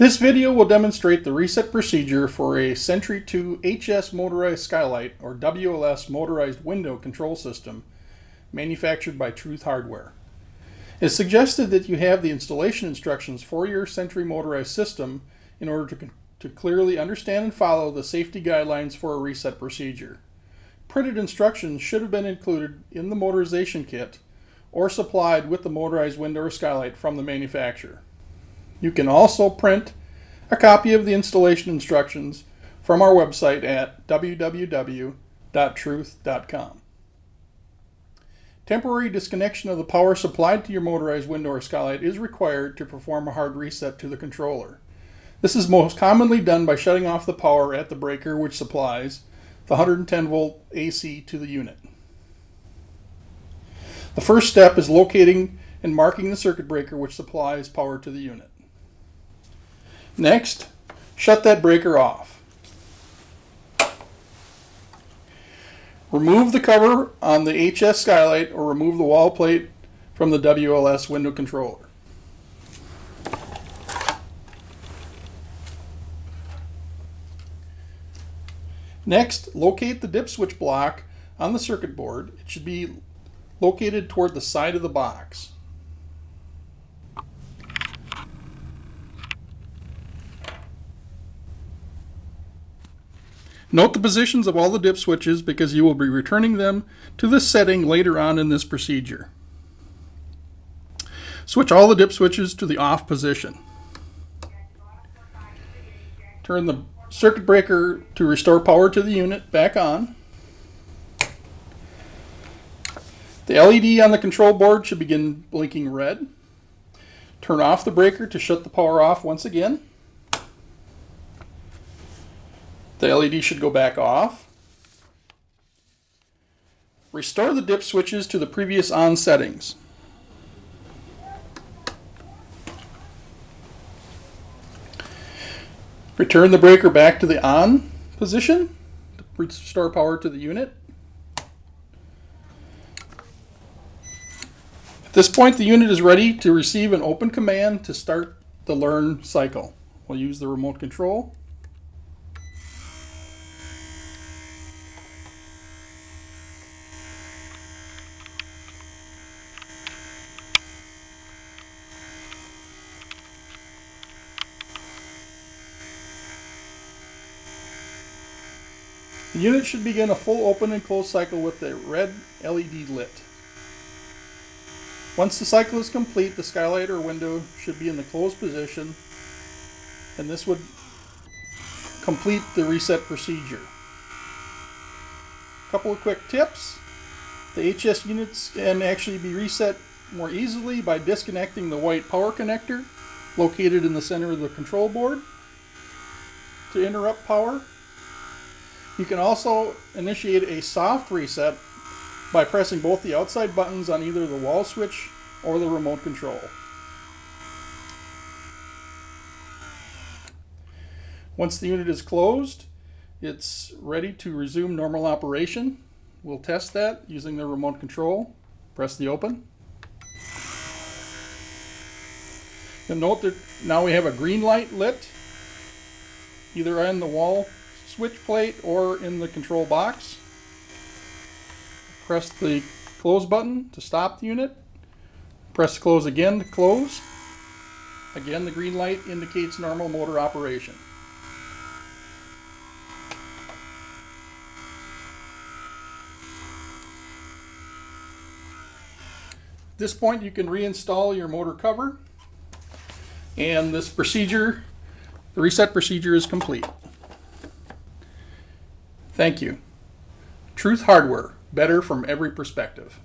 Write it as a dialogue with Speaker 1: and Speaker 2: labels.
Speaker 1: This video will demonstrate the reset procedure for a Sentry 2 HS Motorized Skylight or WLS Motorized Window Control System manufactured by Truth Hardware. It's suggested that you have the installation instructions for your Sentry motorized system in order to, to clearly understand and follow the safety guidelines for a reset procedure. Printed instructions should have been included in the motorization kit or supplied with the motorized window or skylight from the manufacturer. You can also print a copy of the installation instructions from our website at www.truth.com. Temporary disconnection of the power supplied to your motorized window or skylight is required to perform a hard reset to the controller. This is most commonly done by shutting off the power at the breaker which supplies the 110 volt AC to the unit. The first step is locating and marking the circuit breaker which supplies power to the unit. Next, shut that breaker off. Remove the cover on the HS skylight or remove the wall plate from the WLS window controller. Next, locate the dip switch block on the circuit board. It should be located toward the side of the box. Note the positions of all the dip switches because you will be returning them to this setting later on in this procedure. Switch all the dip switches to the off position. Turn the circuit breaker to restore power to the unit back on. The LED on the control board should begin blinking red. Turn off the breaker to shut the power off once again. The LED should go back off. Restore the dip switches to the previous on settings. Return the breaker back to the on position to restore power to the unit. At this point, the unit is ready to receive an open command to start the learn cycle. We'll use the remote control. The unit should begin a full open and close cycle with the red LED lit. Once the cycle is complete, the skylight or window should be in the closed position and this would complete the reset procedure. A couple of quick tips. The HS units can actually be reset more easily by disconnecting the white power connector located in the center of the control board to interrupt power. You can also initiate a soft reset by pressing both the outside buttons on either the wall switch or the remote control. Once the unit is closed, it's ready to resume normal operation. We'll test that using the remote control. Press the open. You'll note that now we have a green light lit, either on the wall switch plate or in the control box. Press the close button to stop the unit. Press close again to close. Again, the green light indicates normal motor operation. At this point, you can reinstall your motor cover. And this procedure, the reset procedure is complete. Thank you. Truth Hardware, better from every perspective.